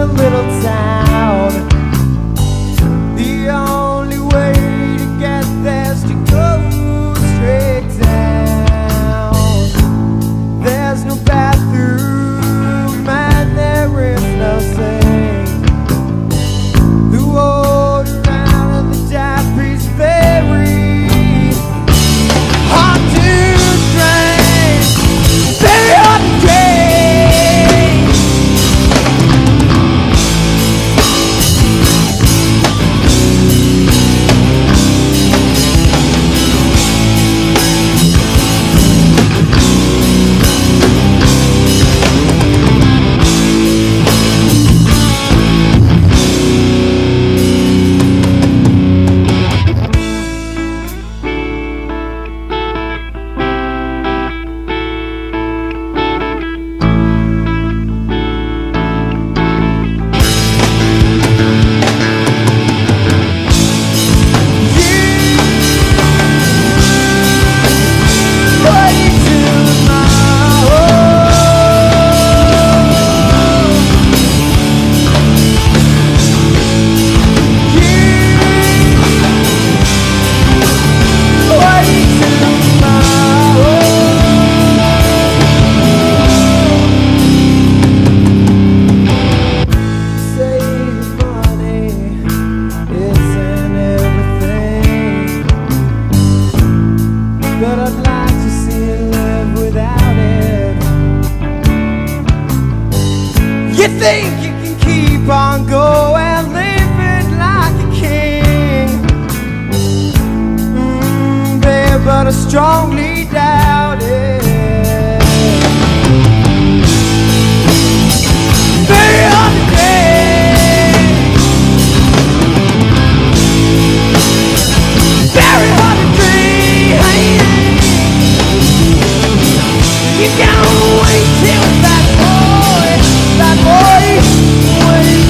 a little time. You think you can keep on going, living like a king, mm, babe, but I strongly boy, deal with that boy, that boy, boy.